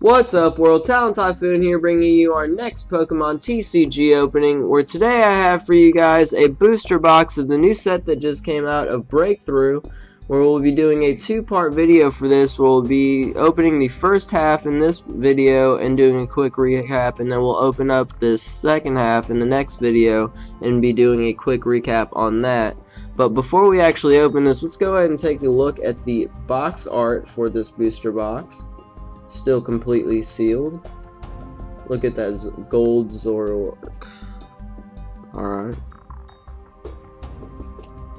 What's up world, Talon Typhoon here bringing you our next Pokemon TCG opening where today I have for you guys a booster box of the new set that just came out of Breakthrough where we'll be doing a two-part video for this. We'll be opening the first half in this video and doing a quick recap and then we'll open up the second half in the next video and be doing a quick recap on that. But before we actually open this, let's go ahead and take a look at the box art for this booster box still completely sealed. Look at that gold Zoroark. Alright.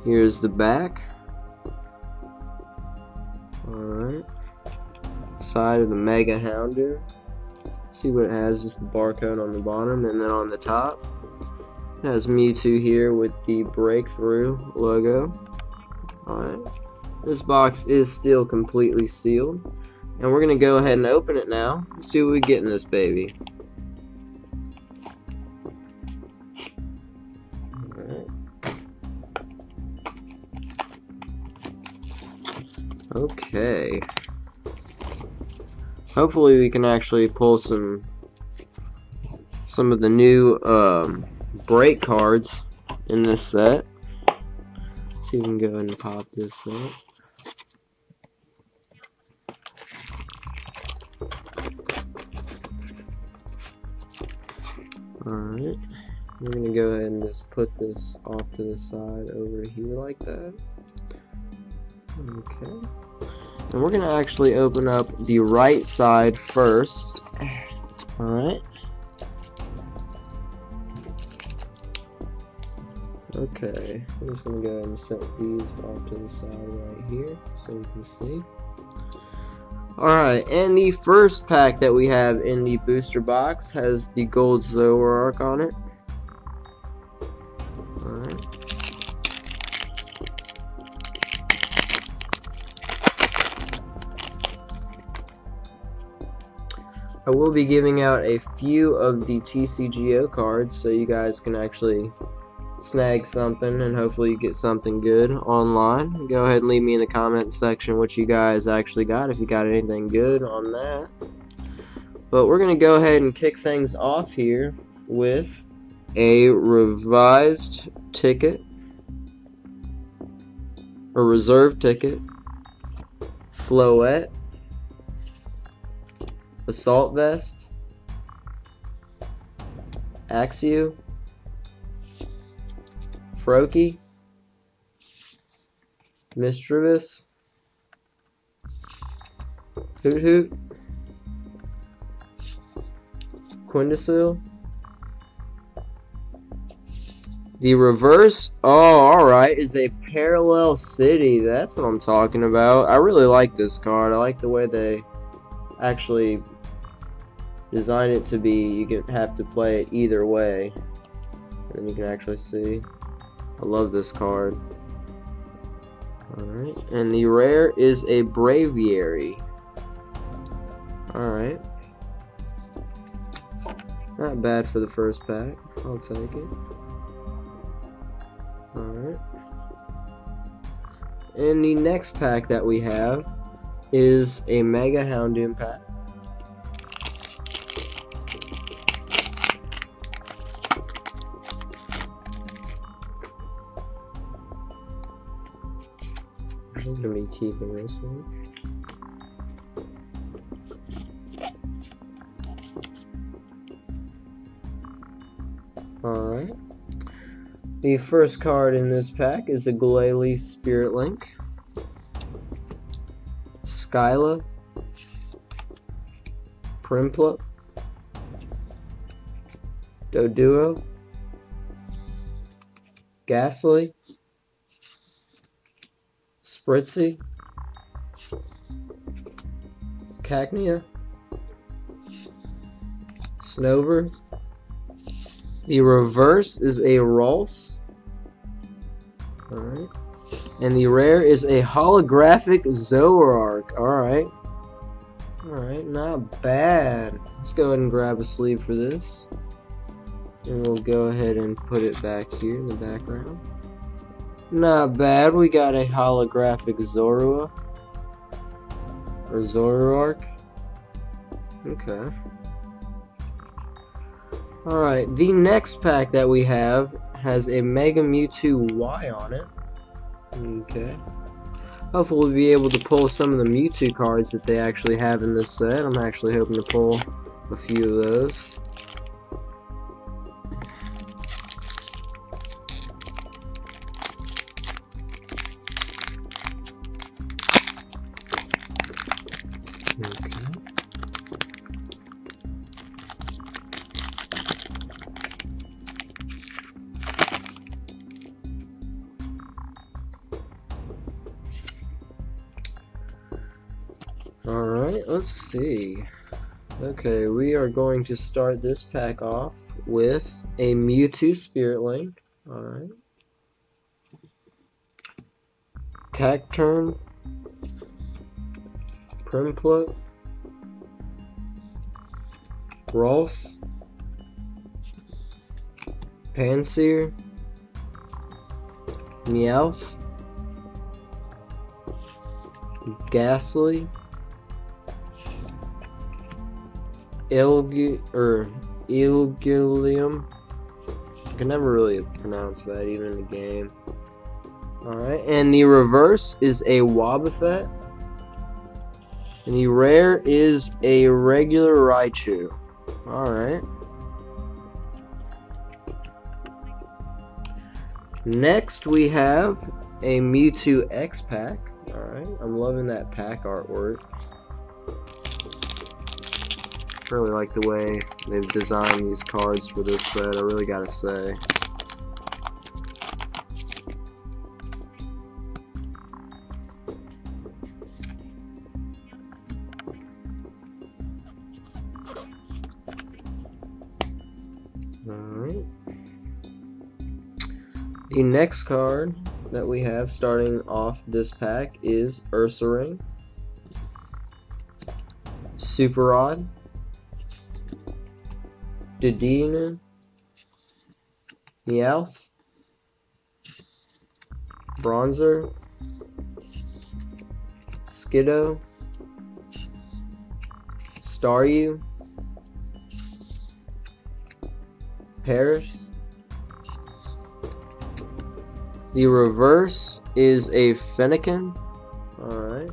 Here's the back. Alright. Side of the Mega Houndoom. See what it has, is the barcode on the bottom, and then on the top. It has Mewtwo here with the Breakthrough logo. Alright. This box is still completely sealed. And we're going to go ahead and open it now. See what we get in this baby. Okay. Hopefully we can actually pull some some of the new um, break cards in this set. Let's see if we can go ahead and pop this up. Alright, we're to go ahead and just put this off to the side over here like that. Okay. And we're to actually open up the right side first. Alright. Okay, I'm just to go ahead and set these off to the side right here so you can see. Alright, and the first pack that we have in the booster box has the gold Zoroark on it. Alright. I will be giving out a few of the TCGO cards so you guys can actually snag something and hopefully you get something good online. Go ahead and leave me in the comment section what you guys actually got, if you got anything good on that. But we're going to go ahead and kick things off here with a revised ticket, a reserve ticket, Floette, Assault Vest, Axew, Froakie, hoot hoot Quindassil. The reverse, oh, alright, is a parallel city. That's what I'm talking about. I really like this card. I like the way they actually design it to be you can have to play it either way. And you can actually see. I love this card. Alright, and the rare is a Braviary. Alright. Not bad for the first pack. I'll take it. Alright. And the next pack that we have is a Mega Houndoom pack. I'm gonna be keeping this one. Alright. The first card in this pack is a Glalie Spirit Link. Skyla. Prinplup. Doduo. Gastly. Spritzee, Cacnea, Snover. The reverse is a Ralts. Alright. And the rare is a holographic Zoroark. Alright. Alright, not bad. Let's go ahead and grab a sleeve for this. And we'll go ahead and put it back here in the background. Not bad. We got a holographic Zorua. Or Zoroark. Okay. Alright, the next pack that we have has a Mega Mewtwo Y on it. Okay. Hopefully we'll be able to pull some of the Mewtwo cards that they actually have in this set. I'm actually hoping to pull a few of those. Are going to start this pack off with a Mewtwo Spirit Link. Alright. Cacturne. Prinplup. Ralts. Pansear. Meowth. Gastly. Ilgi or Ilgilium. I can never really pronounce that even in the game. Alright, and the reverse is a Wobbuffet. And the rare is a regular Raichu. Alright. Next we have a Mewtwo X pack. Alright, I'm loving that pack artwork really like the way they've designed these cards for this set, I really gotta say. Alright. The next card that we have starting off this pack is Ursaring. Super Odd. Dedenne, Meowth, Bronzor, Skiddo, Staryu, Paras. The reverse is a Fennekin. Alright.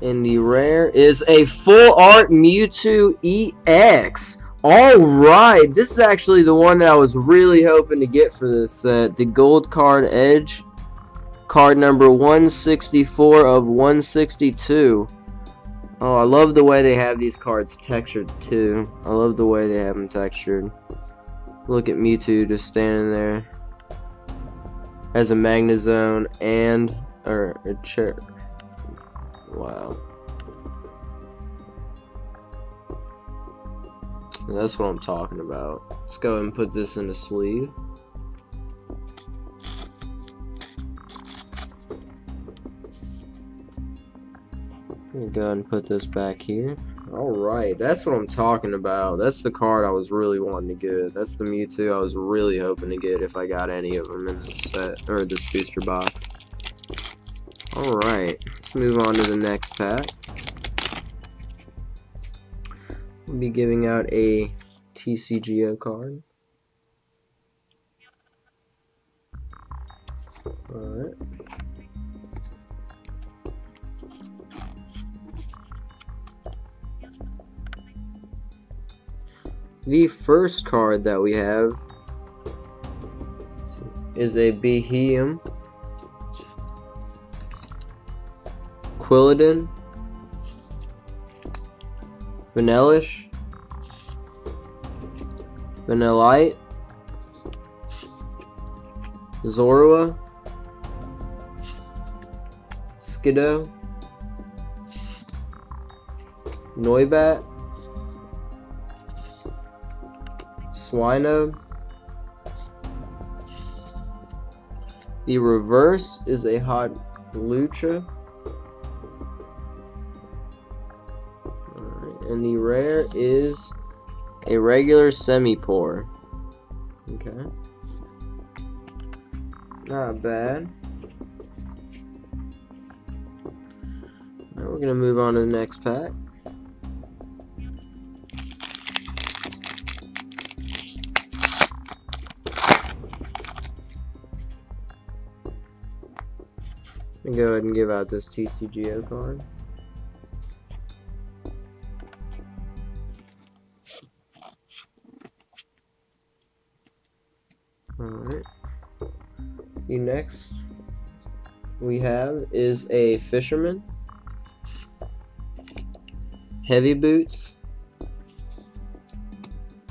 And the rare is a full art Mewtwo EX. Alright, this is actually the one that I was really hoping to get for this set. The Gold Card Edge. Card number 164 of 162. Oh, I love the way they have these cards textured too. I love the way they have them textured. Look at Mewtwo just standing there. As a Magnezone and... or a chair. Wow. That's what I'm talking about. Let's go and put this in the sleeve. Go and put this back here. Alright, that's what I'm talking about. That's the card I was really wanting to get. That's the Mewtwo I was really hoping to get if I got any of them in this set, or this booster box. Alright, let's move on to the next pack. Be giving out a TCGO card. Alright. The first card that we have is a Beheeyem, Quilladin, Vanillish, Vanillite, Zorua, Skiddo, Noibat, Swinub. The reverse is a hot Lucha. and the rare is a regular Simipour. Okay. Not bad. Now we're gonna move on to the next pack. go ahead and give out this TCGO card. The next we have is a fisherman. Heavy boots.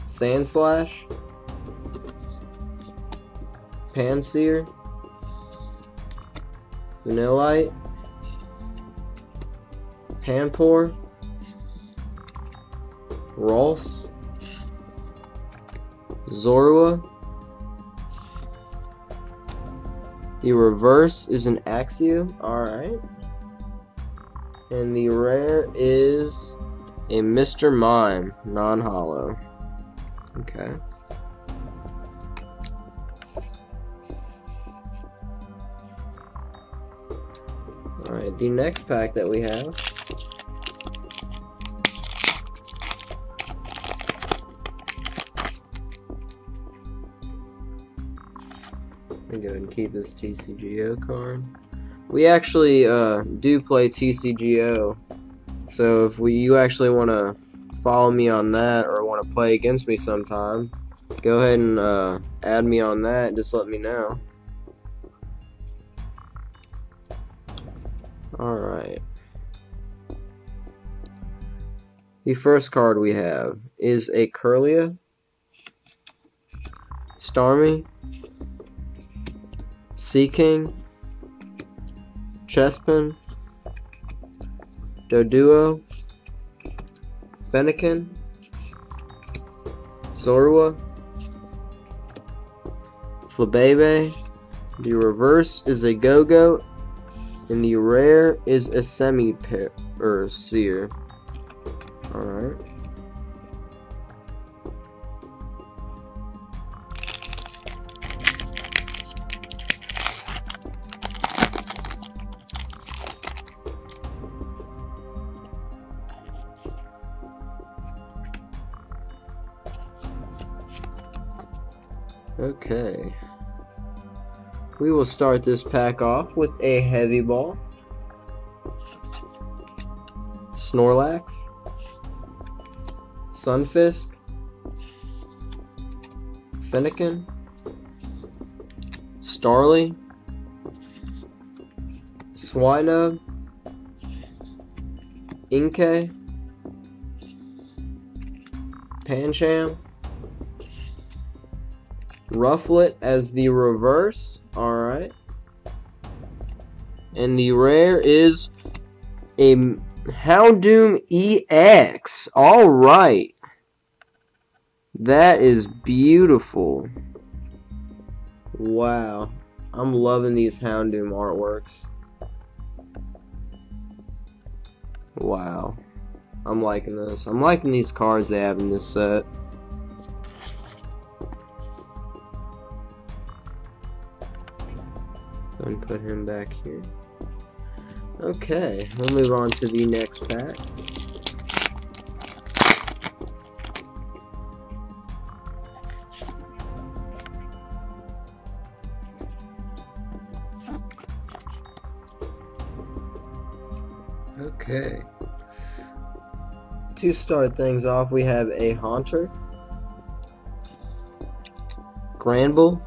Sandslash. Pansear. Vanillite. Panpour. Ralts. Zorua. The reverse is an Axew. Alright. And the rare is a Mr. Mime, non-holo. Okay. Alright, the next pack that we have keep this TCGO card. We actually uh, do play TCGO, so if we you actually want to follow me on that or want to play against me sometime, go ahead and uh, add me on that. Just let me know. Alright. The first card we have is a Kirlia, Starmie, Seaking, Chespin, Doduo, Fennekin, Zorua, Flabebe. The reverse is a Go-Go, and the rare is a semi-pair or seer. Alright. Okay. We will start this pack off with a heavy ball. Snorlax. Stunfisk. Fennekin. Starly. Swinub. Inkay. Pancham. Rufflet as the reverse. Alright. And the rare is a Houndoom EX. Alright. That is beautiful. Wow. I'm loving these Houndoom artworks. Wow. I'm liking this. I'm liking these cards they have in this set. And put him back here. Okay, we'll move on to the next pack. Okay. To start things off, we have a Haunter, Granbull,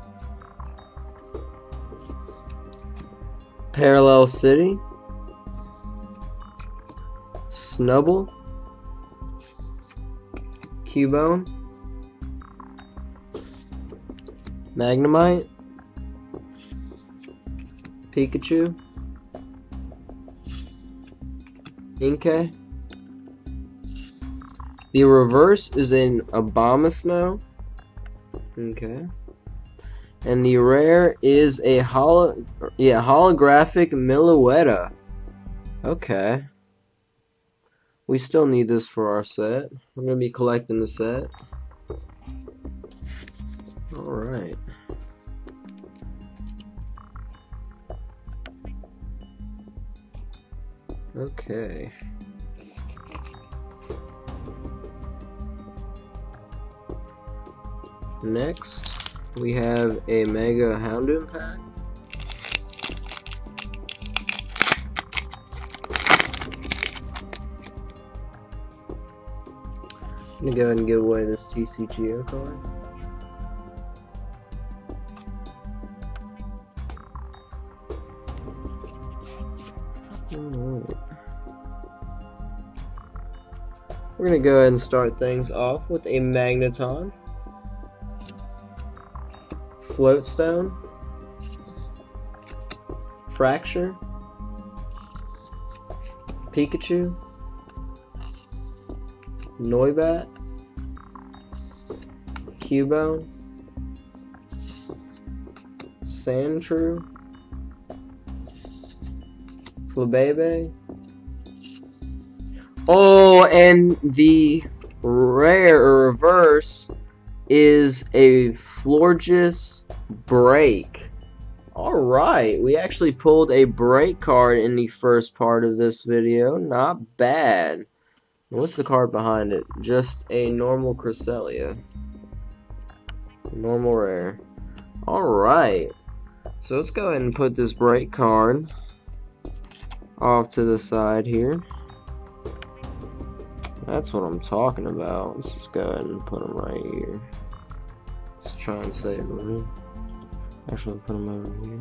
Parallel City, Snubbull, Cubone, Magnemite, Pikachu, Inkay. The reverse is in Abomasnow. Okay and the rare is a holo yeah holographic Meloetta. Okay. We still need this for our set. We're gonna be collecting the set. Alright. Okay. Next we have a Mega Houndoom pack. I'm gonna go ahead and give away this TCGO card. We're gonna go ahead and start things off with a Magneton. Floatstone, Fraxure, Pikachu, Noibat, Cubone, Sandshrew, Flabebe. Oh, and the rare reverse is a Florges break. Alright, we actually pulled a break card in the first part of this video. Not bad. What's the card behind it? Just a normal Cresselia. Normal rare. Alright. So let's go ahead and put this break card off to the side here. That's what I'm talking about. Let's just go ahead and put them right here. Let's try and save them. Actually, put them over here.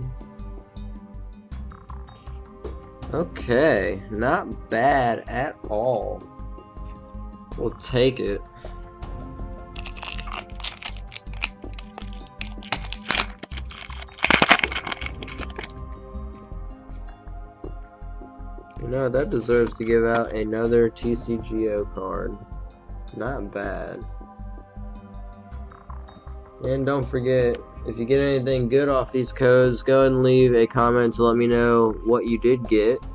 Okay, not bad at all. We'll take it. Know, that deserves to give out another TCGO card. Not bad. And don't forget, if you get anything good off these codes, go ahead and leave a comment to let me know what you did get.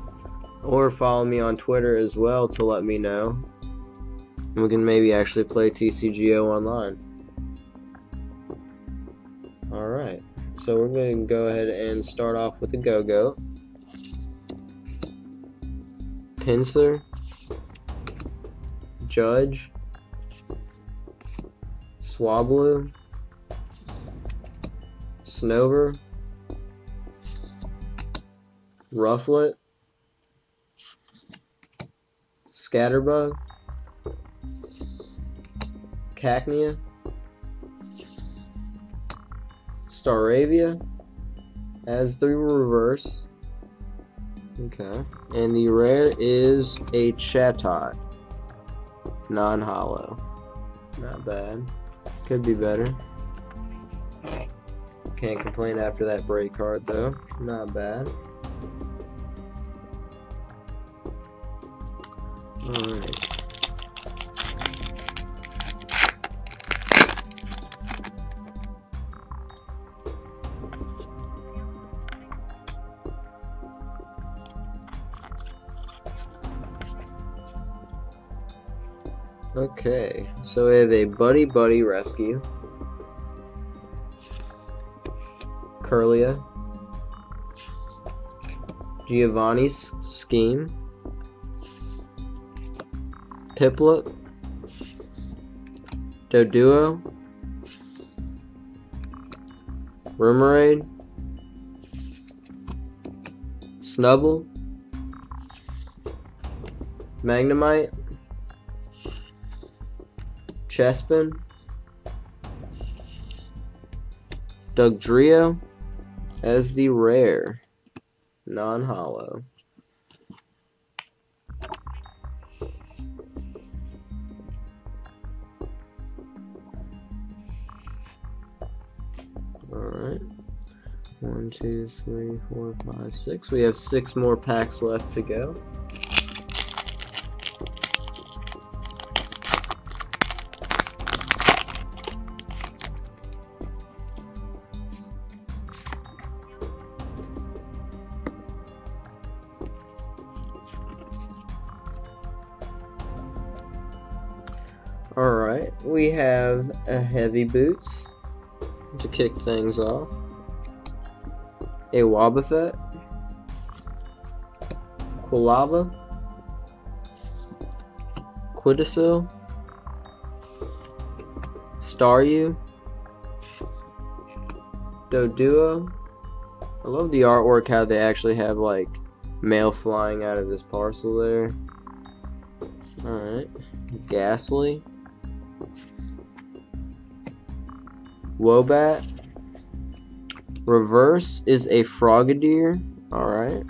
Or follow me on Twitter as well to let me know. We can maybe actually play TCGO online. Alright, so we're going to go ahead and start off with the Go-Go. Pinsir, Judge, Swablu, Snover, Rufflet, Scatterbug, Cacnea, Staravia as the reverse, Okay. And the rare is a Chatot. Non-holo. Not bad. Could be better. Can't complain after that break card though. Not bad. Alright. Okay, so we have a Buddy Buddy Rescue. Kirlia. Giovanni's Scheme. Piplup. Doduo. Remoraid. Snubbull. Magnemite. Chespin, Dugtrio as the rare, non-holo. Alright. One, two, three, four, five, six. We have six more packs left to go. Alright, we have a heavy boots to kick things off. A Wobbuffet. Quilava. Quidacil. Staryu. Doduo. I love the artwork how they actually have like mail flying out of this parcel there. Alright. Gastly. Woobat. Reverse is a Frogadier. Alright.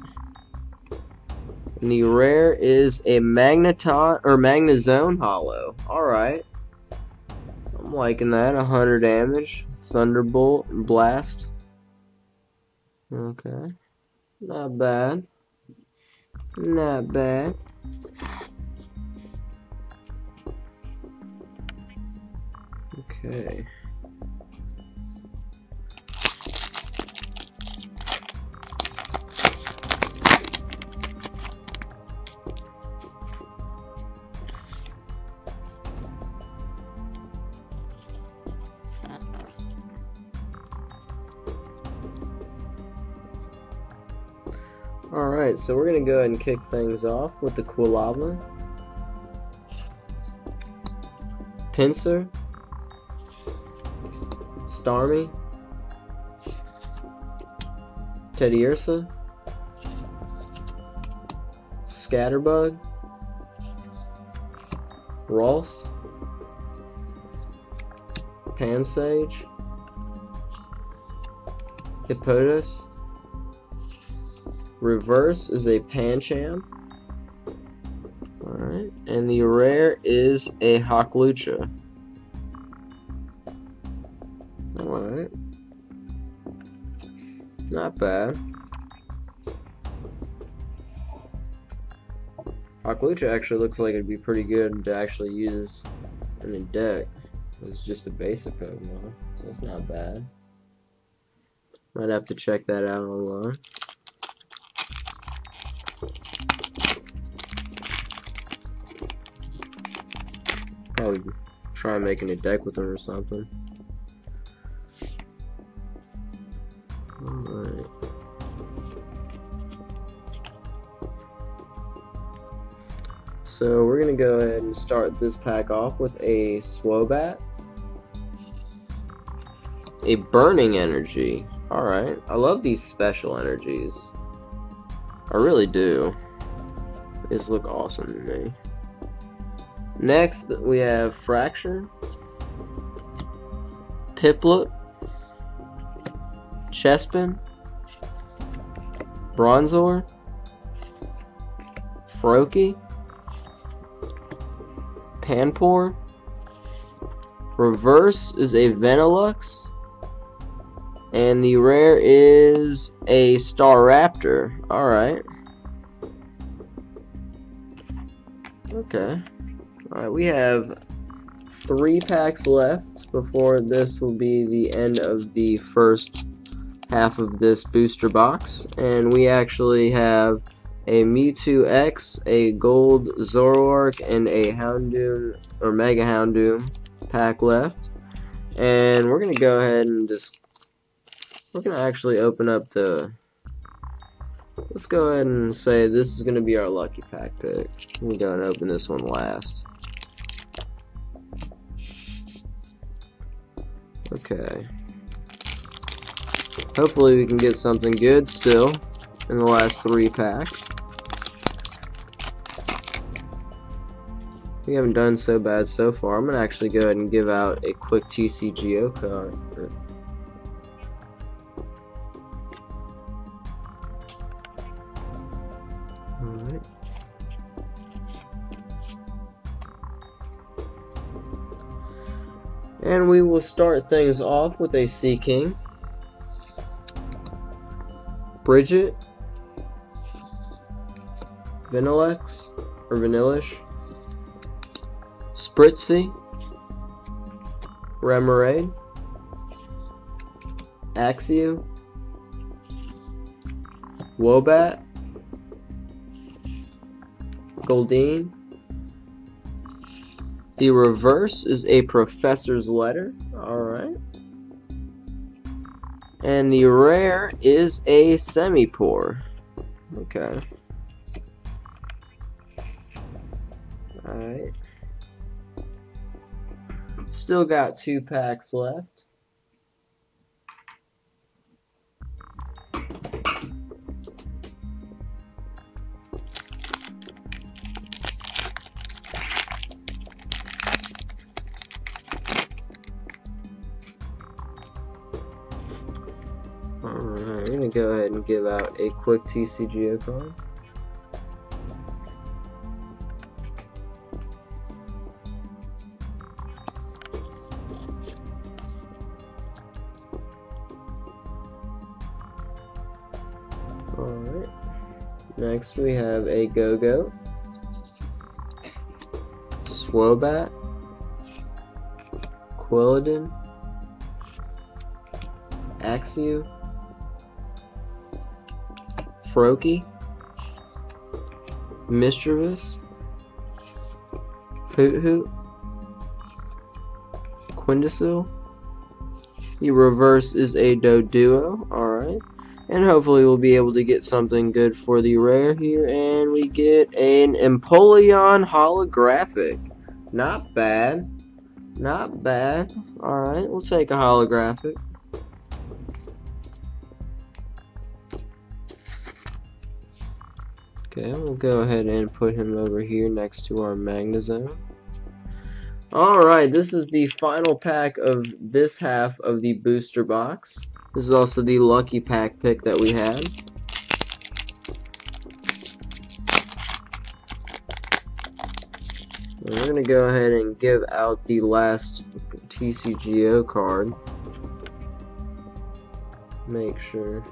And the rare is a Magneton or Magnezone Holo. Alright. I'm liking that. 100 damage. Thunderbolt Blast. Okay. Not bad. Not bad. Okay. Alright, so we're to go ahead and kick things off with the Quilava. Pinsir. Starmie. Teddiursa. Scatterbug. Ralts. Pansage. Hippotas. Reverse is a Pancham. Alright, and the rare is a Hawlucha. Alright. Not bad. Hawlucha actually looks like it'd be pretty good to actually use in a deck. It's just a basic Pokemon, so it's not bad. Might have to check that out online. Probably try making a deck with them or something. Alright. So we're gonna go ahead and start this pack off with a Swoobat. A Burning Energy. Alright. I love these special energies. I really do. These look awesome to me. Next, we have Fraxure, Piplup, Chespin, Bronzor, Froakie, Panpour, Reverse is a Vanilluxe, and the rare is a Staraptor. Alright. Okay. Alright, we have three packs left before this will be the end of the first half of this booster box. And we actually have a Mewtwo X, a Gold Zoroark, and a Houndoom, or Mega Houndoom pack left. And we're going to go ahead and just, we're going to actually open up the, let's go ahead and say this is going to be our lucky pack pick. We'll go and open this one last. Okay. Hopefully we can get something good still in the last three packs. We haven't done so bad so far. I'm going to actually go ahead and give out a quick TCGO card. And we will start things off with a Sea King. Brigette. Vanilluxe. Or Vanillish. Spritzee. Remoraid. Axew. Woobat. Goldeen. The reverse is a professor's letter. Alright. And the rare is a Simipour. Okay. Alright. Still got two packs left. Give out a quick TCGO card. Alright. Next we have a Go-Go. Swoobat. Quilladin. Axew. Froakie. Mischievous. Hoot Hoot, Quindecil. The reverse is a Doduo. Alright. And hopefully we'll be able to get something good for the rare here. And we get an Empoleon holographic. Not bad. Not bad. Alright, we'll take a holographic. Okay, we'll go ahead and put him over here next to our Magnezone. Alright, this is the final pack of this half of the booster box. This is also the lucky pack pick that we had. We're going to go ahead and give out the last TCGO card. Make sure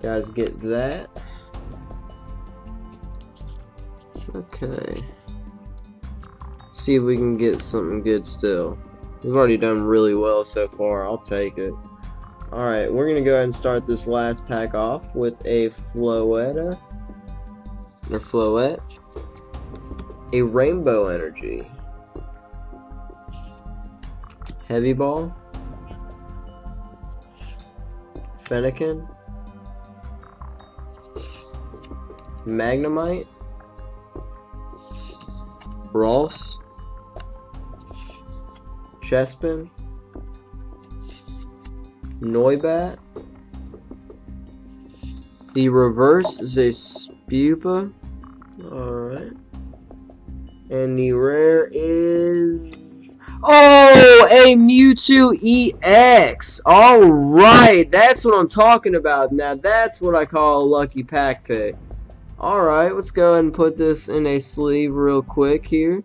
guys get that. Okay. See if we can get something good still. We've already done really well so far. I'll take it. Alright, we're going to go ahead and start this last pack off with a Floetta. Or Floette. A Rainbow Energy. Heavy Ball. Fennekin. Magnemite. Ralts. Chespin. Noibat. The reverse is a Spewpa. Alright. And the rare is... Oh! A Mewtwo EX! Alright! That's what I'm talking about. Now that's what I call a lucky pack pick. Alright, let's go ahead and put this in a sleeve real quick here.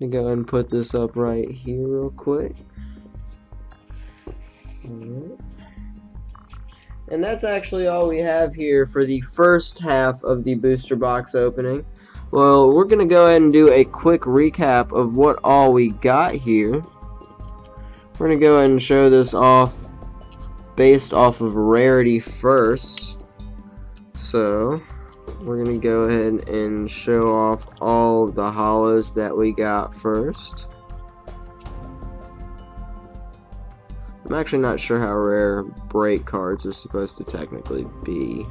I'm Gonna go ahead and put this up right here real quick. And that's actually all we have here for the first half of the booster box opening. Well, we're going to go ahead and do a quick recap of what all we got here. We're going to go ahead and show this off based off of rarity first. So, we're going to go ahead and show off all the holos that we got first. I'm actually not sure how rare break cards are supposed to technically be.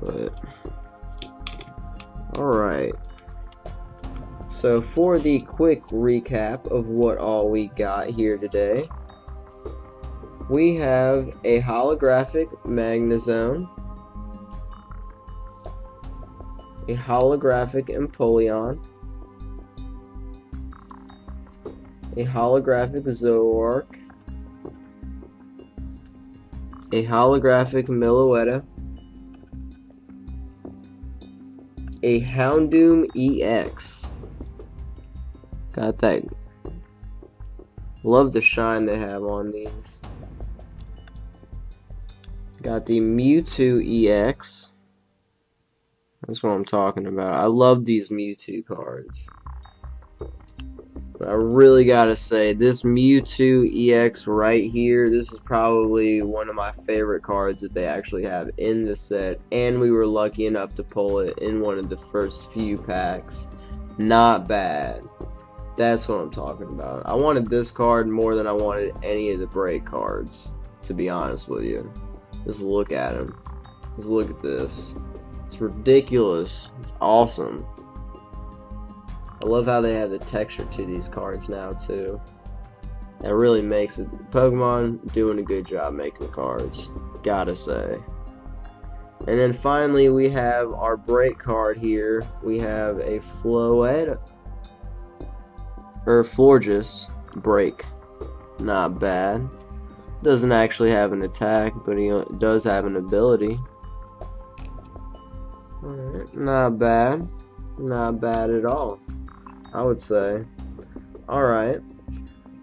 But alright. So for the quick recap of what all we got here today, we have a holographic Magnezone, a holographic Empoleon, a holographic Zoroark, a holographic Meloetta, a Houndoom EX. Got that. Love the shine they have on these. Got the Mewtwo EX. That's what I'm talking about. I love these Mewtwo cards. But I really gotta say, this Mewtwo EX right here, this is probably one of my favorite cards that they actually have in the set. And we were lucky enough to pull it in one of the first few packs. Not bad. That's what I'm talking about. I wanted this card more than I wanted any of the break cards, to be honest with you. Just look at him. Just look at this. It's ridiculous. It's awesome. I love how they have the texture to these cards now too. That really makes it. Pokemon doing a good job making cards. Gotta say. And then finally we have our break card here. We have a Floette or Florges break. Not bad. Doesn't actually have an attack, but he does have an ability. Alright, not bad. Not bad at all. I would say. Alright.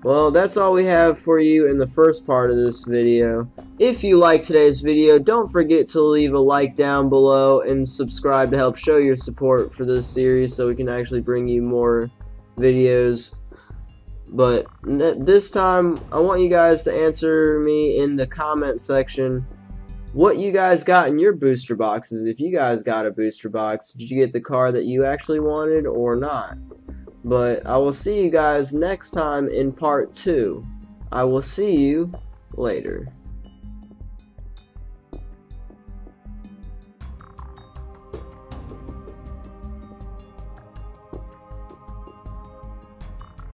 Well, that's all we have for you in the first part of this video. If you like today's video, don't forget to leave a like down below and subscribe to help show your support for this series so we can actually bring you more videos. But this time, I want you guys to answer me in the comment section what you guys got in your booster boxes. If you guys got a booster box, did you get the car that you actually wanted or not? But I will see you guys next time in part 2. I will see you later.